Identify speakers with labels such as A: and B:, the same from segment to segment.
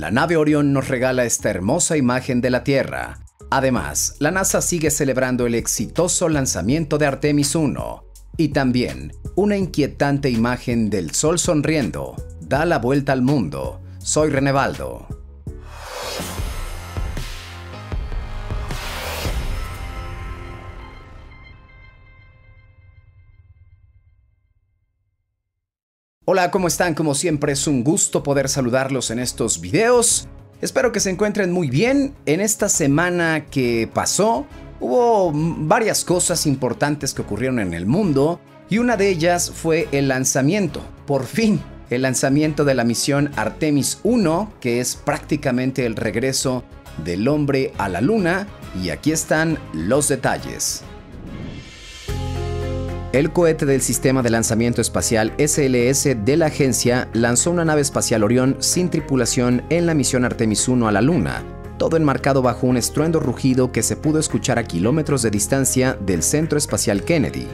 A: La nave Orión nos regala esta hermosa imagen de la Tierra. Además, la NASA sigue celebrando el exitoso lanzamiento de Artemis 1 y también una inquietante imagen del Sol sonriendo. Da la vuelta al mundo. Soy Renevaldo. Hola, ¿cómo están? Como siempre es un gusto poder saludarlos en estos videos. Espero que se encuentren muy bien. En esta semana que pasó, hubo varias cosas importantes que ocurrieron en el mundo y una de ellas fue el lanzamiento, por fin, el lanzamiento de la misión Artemis 1, que es prácticamente el regreso del hombre a la luna. Y aquí están los detalles. El cohete del Sistema de Lanzamiento Espacial SLS de la agencia lanzó una nave espacial Orión sin tripulación en la misión Artemis 1 a la Luna, todo enmarcado bajo un estruendo rugido que se pudo escuchar a kilómetros de distancia del Centro Espacial Kennedy.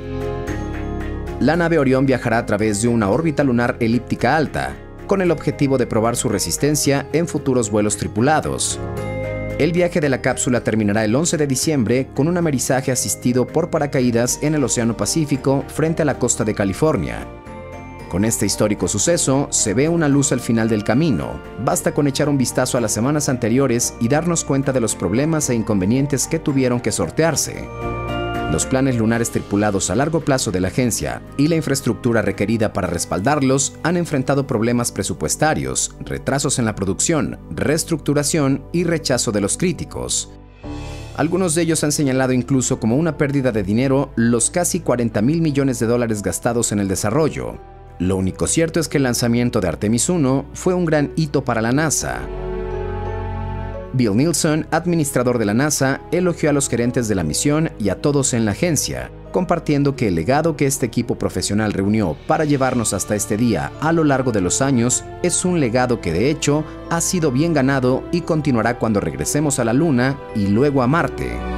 A: La nave Orión viajará a través de una órbita lunar elíptica alta, con el objetivo de probar su resistencia en futuros vuelos tripulados. El viaje de la cápsula terminará el 11 de diciembre con un amerizaje asistido por paracaídas en el Océano Pacífico frente a la costa de California. Con este histórico suceso, se ve una luz al final del camino. Basta con echar un vistazo a las semanas anteriores y darnos cuenta de los problemas e inconvenientes que tuvieron que sortearse. Los planes lunares tripulados a largo plazo de la agencia y la infraestructura requerida para respaldarlos han enfrentado problemas presupuestarios, retrasos en la producción, reestructuración y rechazo de los críticos. Algunos de ellos han señalado incluso como una pérdida de dinero los casi 40 mil millones de dólares gastados en el desarrollo. Lo único cierto es que el lanzamiento de Artemis 1 fue un gran hito para la NASA. Bill Nilsson, administrador de la NASA, elogió a los gerentes de la misión y a todos en la agencia, compartiendo que el legado que este equipo profesional reunió para llevarnos hasta este día a lo largo de los años es un legado que de hecho ha sido bien ganado y continuará cuando regresemos a la Luna y luego a Marte.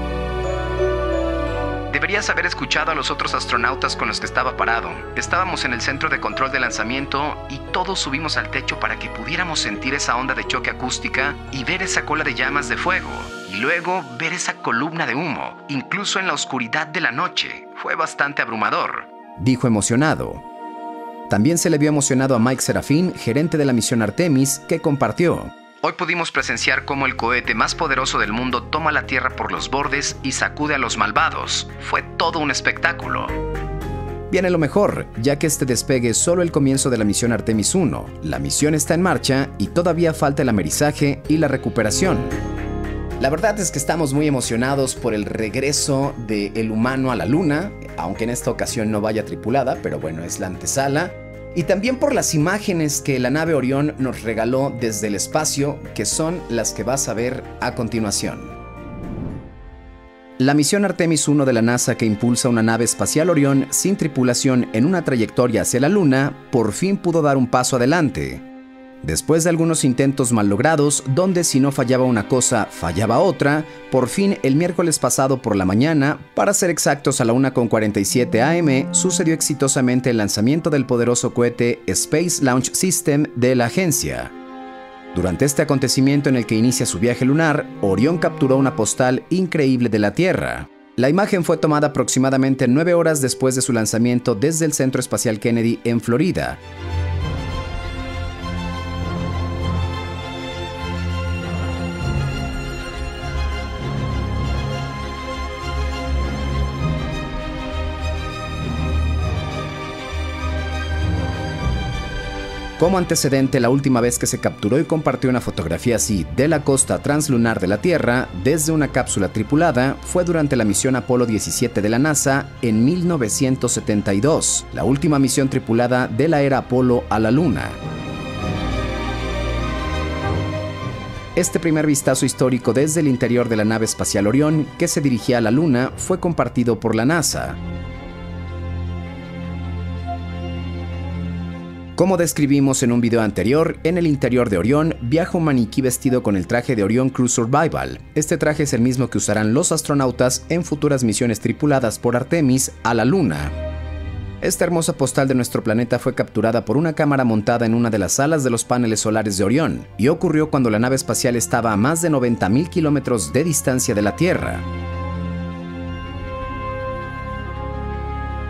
B: Deberías haber escuchado a los otros astronautas con los que estaba parado. Estábamos en el centro de control de lanzamiento y todos subimos al techo para que pudiéramos sentir esa onda de choque acústica y ver esa cola de llamas de fuego. Y luego ver esa columna de humo, incluso en la oscuridad de la noche. Fue bastante abrumador.
A: Dijo emocionado. También se le vio emocionado a Mike Serafín, gerente de la misión Artemis, que compartió.
B: Hoy pudimos presenciar cómo el cohete más poderoso del mundo toma la Tierra por los bordes y sacude a los malvados. Fue todo un espectáculo.
A: Viene lo mejor, ya que este despegue es solo el comienzo de la misión Artemis 1. La misión está en marcha y todavía falta el amerizaje y la recuperación. La verdad es que estamos muy emocionados por el regreso del humano a la Luna, aunque en esta ocasión no vaya tripulada, pero bueno, es la antesala y también por las imágenes que la nave Orión nos regaló desde el espacio, que son las que vas a ver a continuación. La misión Artemis 1 de la NASA que impulsa una nave espacial Orión sin tripulación en una trayectoria hacia la Luna, por fin pudo dar un paso adelante. Después de algunos intentos mal logrados, donde si no fallaba una cosa, fallaba otra, por fin el miércoles pasado por la mañana, para ser exactos a la 1.47 am, sucedió exitosamente el lanzamiento del poderoso cohete Space Launch System de la agencia. Durante este acontecimiento en el que inicia su viaje lunar, Orión capturó una postal increíble de la Tierra. La imagen fue tomada aproximadamente nueve horas después de su lanzamiento desde el Centro Espacial Kennedy en Florida, Como antecedente, la última vez que se capturó y compartió una fotografía así de la costa translunar de la Tierra desde una cápsula tripulada fue durante la misión Apolo 17 de la NASA en 1972, la última misión tripulada de la era Apolo a la Luna. Este primer vistazo histórico desde el interior de la nave espacial Orión, que se dirigía a la Luna, fue compartido por la NASA. Como describimos en un video anterior, en el interior de Orión viaja un maniquí vestido con el traje de Orion Crew Survival. Este traje es el mismo que usarán los astronautas en futuras misiones tripuladas por Artemis a la Luna. Esta hermosa postal de nuestro planeta fue capturada por una cámara montada en una de las alas de los paneles solares de Orión y ocurrió cuando la nave espacial estaba a más de 90.000 kilómetros de distancia de la Tierra.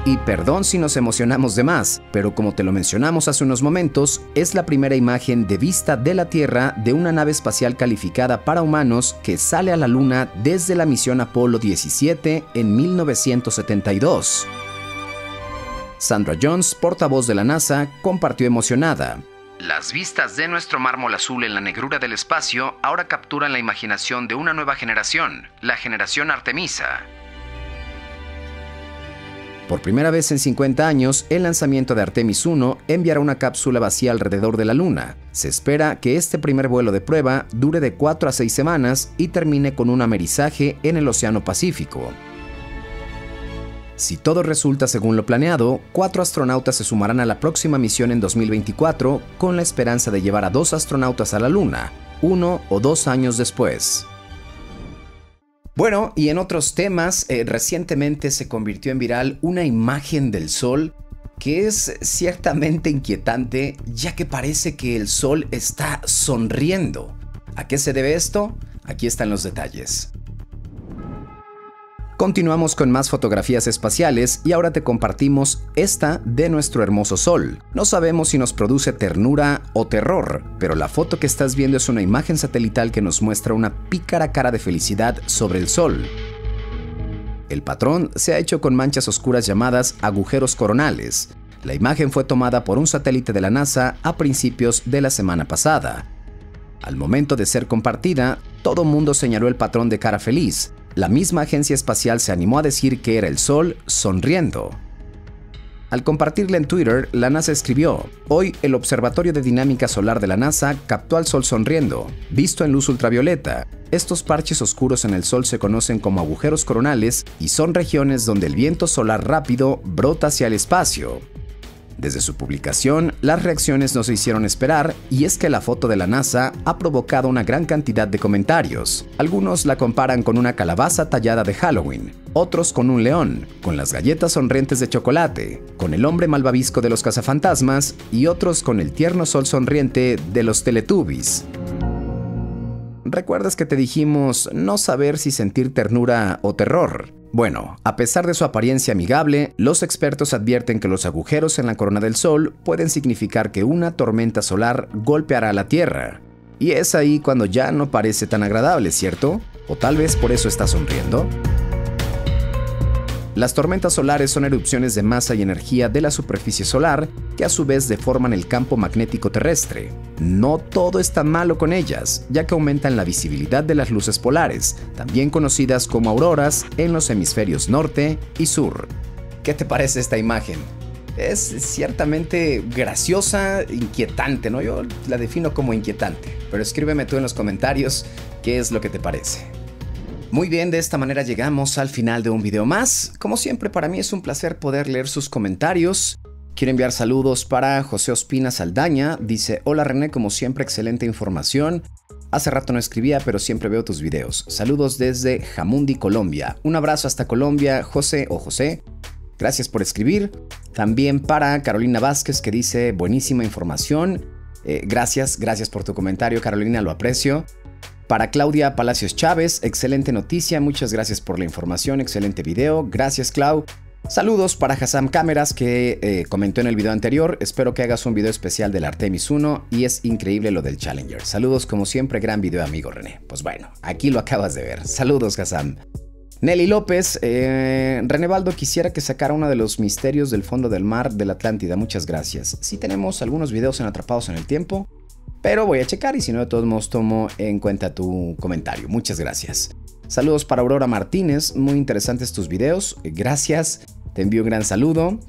A: Y perdón si nos emocionamos de más, pero como te lo mencionamos hace unos momentos, es la primera imagen de vista de la Tierra de una nave espacial calificada para humanos que sale a la Luna desde la misión Apolo 17 en 1972. Sandra Jones, portavoz de la NASA, compartió emocionada.
B: Las vistas de nuestro mármol azul en la negrura del espacio ahora capturan la imaginación de una nueva generación, la generación Artemisa.
A: Por primera vez en 50 años, el lanzamiento de Artemis 1 enviará una cápsula vacía alrededor de la Luna. Se espera que este primer vuelo de prueba dure de 4 a 6 semanas y termine con un amerizaje en el Océano Pacífico. Si todo resulta según lo planeado, cuatro astronautas se sumarán a la próxima misión en 2024 con la esperanza de llevar a dos astronautas a la Luna, uno o dos años después. Bueno, y en otros temas, eh, recientemente se convirtió en viral una imagen del Sol que es ciertamente inquietante ya que parece que el Sol está sonriendo. ¿A qué se debe esto? Aquí están los detalles. Continuamos con más fotografías espaciales y ahora te compartimos esta de nuestro hermoso Sol. No sabemos si nos produce ternura o terror, pero la foto que estás viendo es una imagen satelital que nos muestra una pícara cara de felicidad sobre el Sol. El patrón se ha hecho con manchas oscuras llamadas agujeros coronales. La imagen fue tomada por un satélite de la NASA a principios de la semana pasada. Al momento de ser compartida, todo mundo señaló el patrón de cara feliz, la misma agencia espacial se animó a decir que era el Sol sonriendo. Al compartirla en Twitter, la NASA escribió, Hoy el Observatorio de Dinámica Solar de la NASA captó al Sol sonriendo, visto en luz ultravioleta. Estos parches oscuros en el Sol se conocen como agujeros coronales y son regiones donde el viento solar rápido brota hacia el espacio. Desde su publicación, las reacciones no se hicieron esperar y es que la foto de la NASA ha provocado una gran cantidad de comentarios. Algunos la comparan con una calabaza tallada de Halloween, otros con un león, con las galletas sonrientes de chocolate, con el hombre malvavisco de los cazafantasmas y otros con el tierno sol sonriente de los Teletubbies. ¿Recuerdas que te dijimos no saber si sentir ternura o terror? Bueno, a pesar de su apariencia amigable, los expertos advierten que los agujeros en la corona del Sol pueden significar que una tormenta solar golpeará la Tierra. Y es ahí cuando ya no parece tan agradable, ¿cierto? O tal vez por eso está sonriendo. Las tormentas solares son erupciones de masa y energía de la superficie solar que a su vez deforman el campo magnético terrestre. No todo es tan malo con ellas, ya que aumentan la visibilidad de las luces polares, también conocidas como auroras, en los hemisferios norte y sur. ¿Qué te parece esta imagen? Es ciertamente graciosa, inquietante, ¿no? Yo la defino como inquietante, pero escríbeme tú en los comentarios qué es lo que te parece. Muy bien, de esta manera llegamos al final de un video más. Como siempre, para mí es un placer poder leer sus comentarios. Quiero enviar saludos para José Ospina Saldaña. Dice, hola René, como siempre, excelente información. Hace rato no escribía, pero siempre veo tus videos. Saludos desde Jamundi, Colombia. Un abrazo hasta Colombia, José o José. Gracias por escribir. También para Carolina Vázquez que dice, buenísima información. Eh, gracias, gracias por tu comentario, Carolina, lo aprecio. Para Claudia Palacios Chávez, excelente noticia, muchas gracias por la información, excelente video, gracias Clau. Saludos para Hassam Cámaras que eh, comentó en el video anterior, espero que hagas un video especial del Artemis 1 y es increíble lo del Challenger. Saludos como siempre, gran video amigo René. Pues bueno, aquí lo acabas de ver. Saludos Hassam. Nelly López, eh, René Baldo quisiera que sacara uno de los misterios del fondo del mar de la Atlántida, muchas gracias. Si tenemos algunos videos en Atrapados en el Tiempo, pero voy a checar y si no, de todos modos tomo en cuenta tu comentario. Muchas gracias. Saludos para Aurora Martínez, muy interesantes tus videos. Gracias, te envío un gran saludo.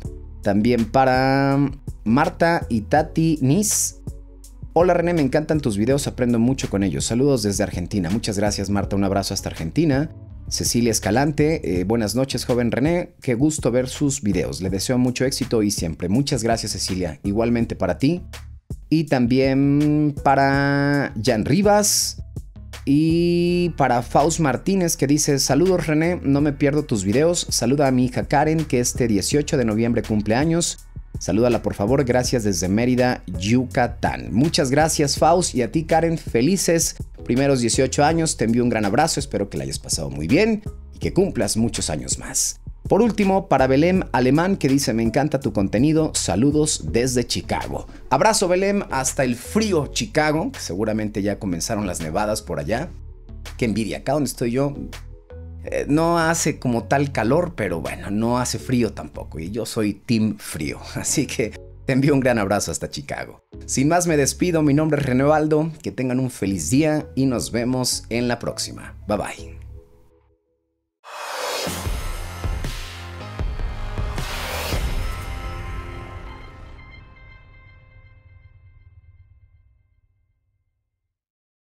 A: También para Marta y Tati Nis. Hola René, me encantan tus videos, aprendo mucho con ellos. Saludos desde Argentina. Muchas gracias Marta, un abrazo hasta Argentina. Cecilia Escalante, eh, buenas noches joven René, qué gusto ver sus videos. Le deseo mucho éxito y siempre. Muchas gracias Cecilia, igualmente para ti. Y también para Jan Rivas Y para Faust Martínez que dice, saludos René, no me pierdo tus videos. Saluda a mi hija Karen que este 18 de noviembre cumple años. Salúdala por favor, gracias desde Mérida, Yucatán. Muchas gracias Faust y a ti Karen, felices primeros 18 años, te envío un gran abrazo, espero que la hayas pasado muy bien y que cumplas muchos años más. Por último, para Belém Alemán que dice me encanta tu contenido, saludos desde Chicago. Abrazo Belém hasta el frío Chicago, seguramente ya comenzaron las nevadas por allá. Qué envidia, acá donde estoy yo eh, no hace como tal calor, pero bueno, no hace frío tampoco y yo soy team frío, así que te envío un gran abrazo hasta Chicago. Sin más me despido, mi nombre es René que tengan un feliz día y nos vemos en la próxima. Bye bye.